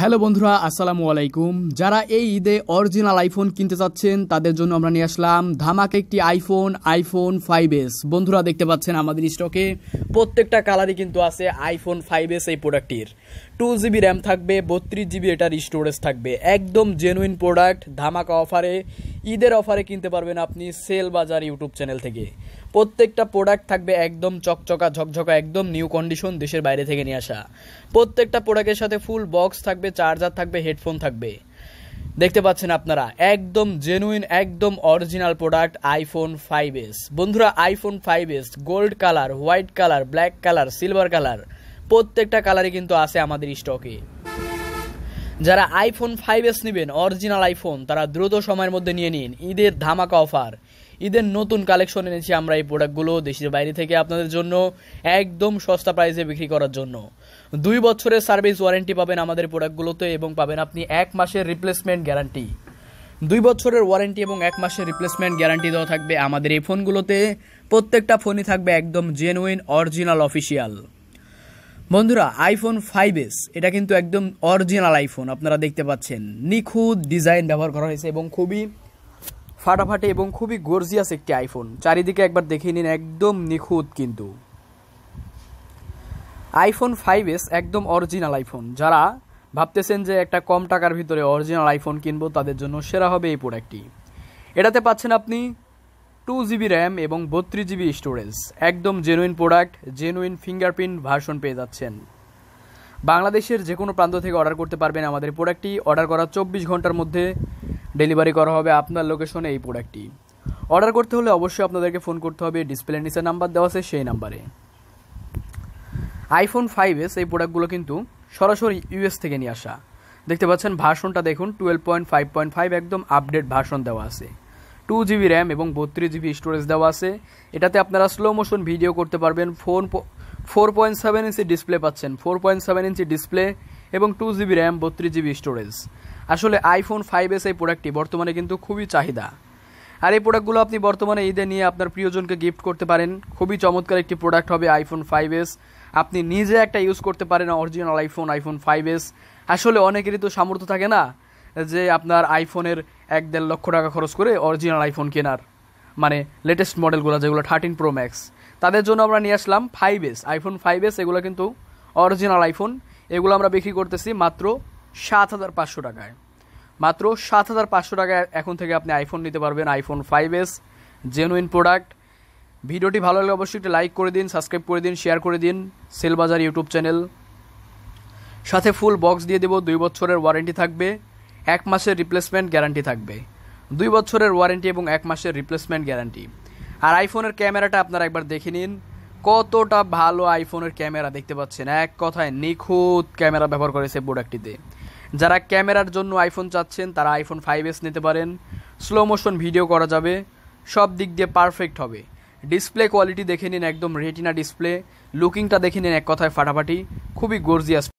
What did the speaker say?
Hello বন্ধুরা, আসসালামু আলাইকুম। যারা এই ঈদে অরিজিনাল আইফোন কিনতে চাচ্ছেন, তাদের জন্য আমরা নিয়ে আসলাম ধামাক একটি আইফোন আইফোন ফাইভ এস বন্ধুরা, দেখতে পাচ্ছেন আমাদের স্টকে প্রত্যেকটা কালারই কিন্তু আছে আইফোন ফাইভ এস এই প্রোডাক্টটির টু জিবি র্যাম থাকবে, বত্রিশ জিবি এটার স্টোরেজ থাকবে। একদম জেনুইন প্রোডাক্ট ধামাকা অফারে ঈদের অফারে কিনতে পারবেন আপনি সেল বাজার ইউটিউব চ্যানেল থেকে। প্রত্যেকটা প্রোডাক্ট থাকবে একদম চকচকা, ঝকঝকা, একদম নিউ কন্ডিশন দেশের বাইরে থেকে নিয়ে আসা। প্রত্যেকটা প্রোডাক্টের সাথে ফুল বক্স থাকবে, চার্জার থাকবে, হেডফোন থাকবে। দেখতে পাচ্ছেন আপনারা, একদম জেনুইন একদম original product iPhone five S বন্ধুরা iPhone five S gold colour white colour black colour silver colour প্রত্যেকটা কালারই কিন্তু আছে আমাদের স্টকে যারা আইফোন ফাইভ এস নেবেন অরিজিনাল আইফোন তারা দ্রুত সময়ের মধ্যে নিয়ে নিন। ঈদের ধামাকা অফার ঈদের নতুন কালেকশন এনেছি আমরা এই প্রোডাক্টগুলো দেশের বাইরে থেকে আপনাদের জন্য একদম সস্তা প্রাইসে বিক্রি করার জন্য। দুই বছরের সার্ভিস ওয়ারেন্টি পাবেন আমাদের প্রোডাক্টগুলোতে এবং পাবেন আপনি এক মাসের রিপ্লেসমেন্ট গ্যারান্টি দুই বছরের ওয়ারেন্টি এবং এক মাসের রিপ্লেসমেন্ট গ্যারান্টি দেওয়া থাকবে আমাদের এই ফোনগুলোতে প্রত্যেকটা ফোনই থাকবে একদম জেনুইন অরিজিনাল অফিসিয়াল বন্ধুরা আইফোন ফাইভ এস এটা কিন্তু একদম অরিজিনাল আইফোন আপনারা দেখতে পাচ্ছেন। নিখুঁত ডিজাইন ব্যবহার করা হয়েছে এবং খুবই ফাটাফাটি এবং খুবই গর্জিয়াস একটি আইফোন চারিদিকে একবার দেখে নিন, একদম নিখুঁত কিন্তু। আইফোন ফাইভ এস একদম অরিজিনাল আইফোন যারা ভাবতেছেন যে একটা কম টাকার ভিতরে অরিজিনাল আইফোন কিনবো, তাদের জন্য সেরা হবে এই প্রোডাক্টটি এটাতে পাচ্ছেন আপনি টু জিবি র্যাম এবং বত্রিশ জিবি স্টোরেজ একদম genuine product genuine fingerprint version পেয়ে যাচ্ছেন। বাংলাদেশের যে কোনো প্রান্ত থেকে অর্ডার করতে পারবেন আমাদের প্রোডাক্টটি অর্ডার করার চব্বিশ ঘণ্টার মধ্যে ডেলিভারি করা হবে আপনার লোকেশনে এই প্রোডাক্টটি অর্ডার করতে হলে অবশ্যই আপনাদেরকে ফোন করতে হবে। ডিসপ্লে নিচে নাম্বার দেওয়া আছে সেই নাম্বারে আইফোন ফাইভ এস এই প্রোডাক্টগুলো কিন্তু সরাসরি ইউএস থেকে নিয়ে আসা। দেখতে পাচ্ছেন ভার্সনটা দেখুন twelve point five point five একদম আপডেট ভার্সন দেওয়া আছে। টু জিবি র্যাম এবং বত্রিশ জিবি স্টোরেজ দেওয়া আছে। এটাতে আপনারা স্লো মোশন ভিডিও করতে পারবেন। Phone four point seven inch display পাচ্ছেন। Four point seven inch display এবং টু জিবি র্যাম বত্রিশ জিবি স্টোরেজ আসলে আইফোন ফাইভ এস এই প্রোডাক্টটি বর্তমানে কিন্তু খুবই চাহিদা। আর এই প্রোডাক্টগুলো আপনি বর্তমানে ঈদে নিয়ে আপনার প্রিয়জনকে গিফট করতে পারেন। খুবই চমৎকার একটি প্রোডাক্ট হবে আইফোন ফাইভ এস আপনি নিজে একটা ইউজ করতে পারেন original iPhone iPhone five S আসলে অনেকেরই তো সামর্থ্য থাকে না। যে আপনার আইফোনের এক দেড় লক্ষ টাকা খরচ করে অরিজিনাল আইফোন কেনার। মানে লেটেস্ট মডেলগুলো যেগুলো থার্টিন প্রো ম্যাক্স তাদের জন্য আমরা নিয়ে আসলাম five S iPhone five S এগুলো কিন্তু অরিজিনাল আইফোন এগুলো আমরা বিক্রি করতেছি মাত্র সাত হাজার পাঁচশো টাকায়। মাত্র সাত হাজার পাঁচশো টাকায় এখন থেকে আপনি আইফোন নিতে পারবেন iPhone five S genuine product ভিডিওটি ভালো লাগলে অবশ্যই একটু লাইক করে দিন সাবস্ক্রাইব করে দিন শেয়ার করে দিন। সেলবাজার ইউটিউব চ্যানেল। সাথে ফুল বক্স দিয়ে দেবো, দুই বছরের ওয়ারেন্টি থাকবে। এক মাসের রিপ্লেসমেন্ট গ্যারান্টি থাকবে। দুই বছরের ওয়ারেন্টি এবং এক মাসের রিপ্লেসমেন্ট গ্যারান্টি আর আইফোনের ক্যামেরাটা আপনারা একবার দেখে নিন। কতটা ভালো আইফোনের ক্যামেরা দেখতে পাচ্ছেন। এক কথায় নিখুঁত ক্যামেরা ব্যবহার করেছে প্রোডাক্টটিতে। যারা ক্যামেরার জন্য আইফোন চাচ্ছেন, তারা আইফোন ফাইভ এস নিতে পারেন। স্লো মোশন ভিডিও করা যাবে। সব দিক দিয়ে পারফেক্ট হবে। ডিসপ্লে কোয়ালিটি দেখে নিন, একদম রেটিনা ডিসপ্লে লুকিংটা দেখে নিন, এক কথায় ফাটাফাটি। খুবই গর্জিয়াস